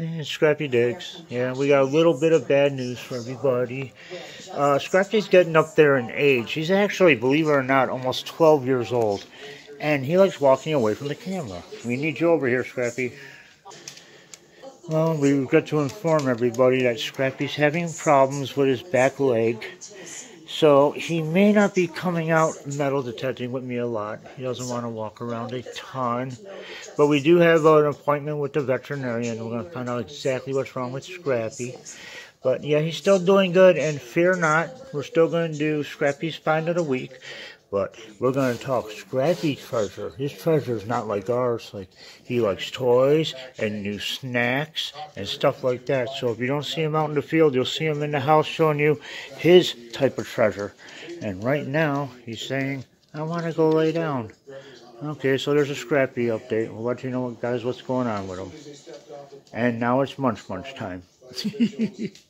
Eh, Scrappy Diggs. Yeah, we got a little bit of bad news for everybody. Uh, Scrappy's getting up there in age. He's actually, believe it or not, almost 12 years old. And he likes walking away from the camera. We need you over here, Scrappy. Well, we've got to inform everybody that Scrappy's having problems with his back leg. So he may not be coming out metal detecting with me a lot. He doesn't want to walk around a ton. But we do have an appointment with the veterinarian. We're going to find out exactly what's wrong with Scrappy. But yeah, he's still doing good. And fear not, we're still going to do Scrappy's Find of the Week. But we're going to talk Scrappy treasure. His treasure is not like ours. Like he likes toys and new snacks and stuff like that. So if you don't see him out in the field, you'll see him in the house showing you his type of treasure. And right now, he's saying, I want to go lay down. Okay, so there's a Scrappy update. We'll let you know, guys, what's going on with him. And now it's munch munch time.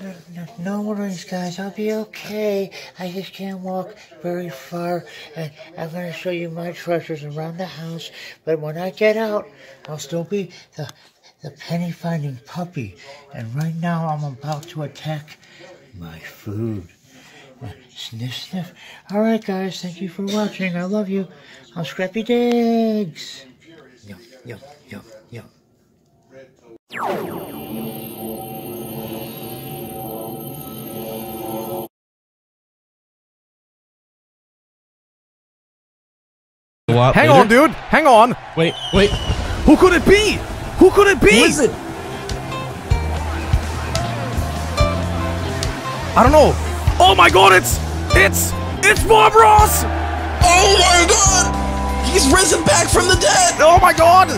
No, no worries, guys. I'll be okay. I just can't walk very far. And I'm going to show you my treasures around the house. But when I get out, I'll still be the, the penny finding puppy. And right now, I'm about to attack my food. Sniff, sniff. All right, guys. Thank you for watching. I love you. I'm Scrappy Diggs. Yum, yum, yum, yum. Hang on, dude. Hang on. Wait, wait. Who could it be? Who could it be? Who is it? I don't know. Oh my god, it's it's it's Bob Ross. Oh my god! He's risen back from the dead! Oh my god.